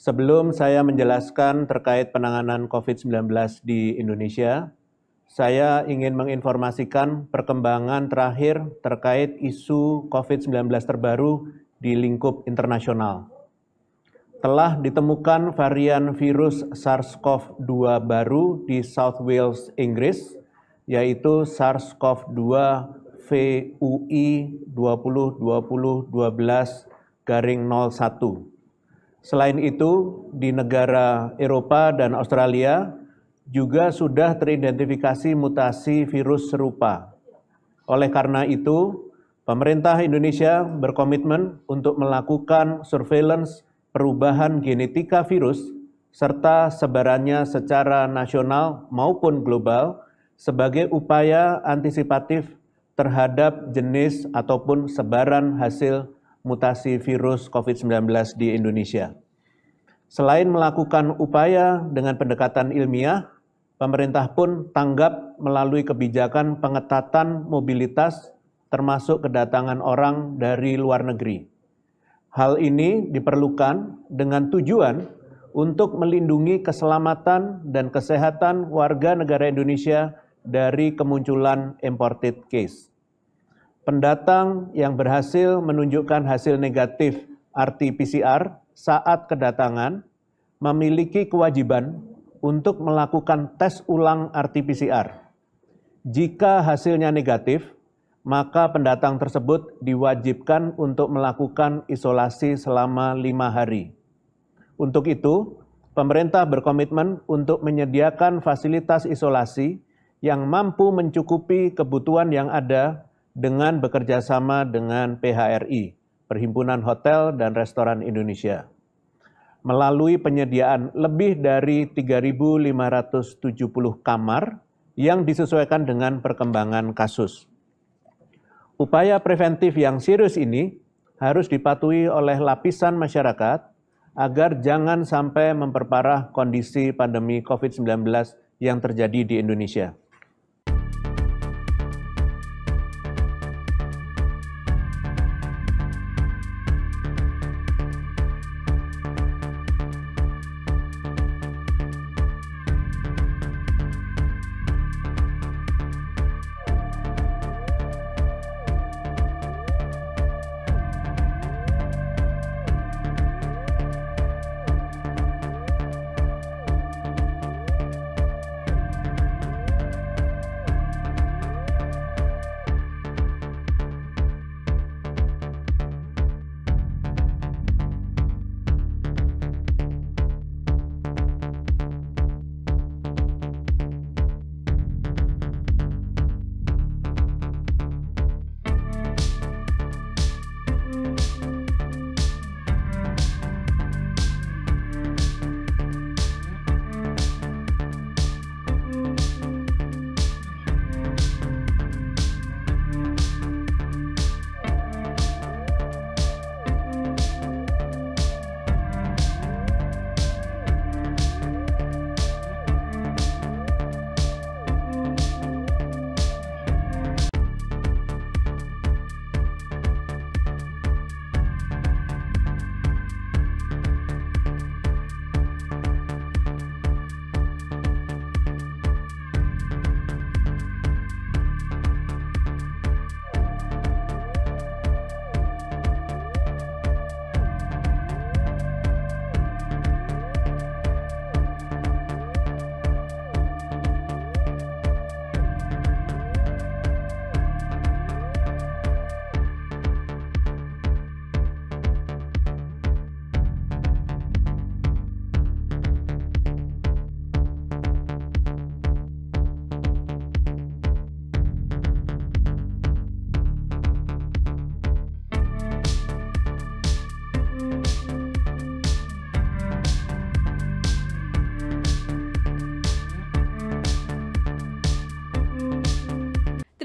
Sebelum saya menjelaskan terkait penanganan COVID-19 di Indonesia, saya ingin menginformasikan perkembangan terakhir terkait isu COVID-19 terbaru di lingkup internasional. Telah ditemukan varian virus SARS-CoV-2 baru di South Wales, Inggris, yaitu SARS-CoV-2 VUI 2020 12 garing 01. Selain itu, di negara Eropa dan Australia juga sudah teridentifikasi mutasi virus serupa. Oleh karena itu, pemerintah Indonesia berkomitmen untuk melakukan surveillance perubahan genetika virus serta sebarannya secara nasional maupun global sebagai upaya antisipatif terhadap jenis ataupun sebaran hasil mutasi virus COVID-19 di Indonesia. Selain melakukan upaya dengan pendekatan ilmiah, pemerintah pun tanggap melalui kebijakan pengetatan mobilitas termasuk kedatangan orang dari luar negeri. Hal ini diperlukan dengan tujuan untuk melindungi keselamatan dan kesehatan warga negara Indonesia dari kemunculan imported case pendatang yang berhasil menunjukkan hasil negatif RT-PCR saat kedatangan memiliki kewajiban untuk melakukan tes ulang RT-PCR. Jika hasilnya negatif, maka pendatang tersebut diwajibkan untuk melakukan isolasi selama lima hari. Untuk itu, pemerintah berkomitmen untuk menyediakan fasilitas isolasi yang mampu mencukupi kebutuhan yang ada dengan bekerja sama dengan PHRI, Perhimpunan Hotel dan Restoran Indonesia. Melalui penyediaan lebih dari 3.570 kamar yang disesuaikan dengan perkembangan kasus. Upaya preventif yang serius ini harus dipatuhi oleh lapisan masyarakat agar jangan sampai memperparah kondisi pandemi COVID-19 yang terjadi di Indonesia.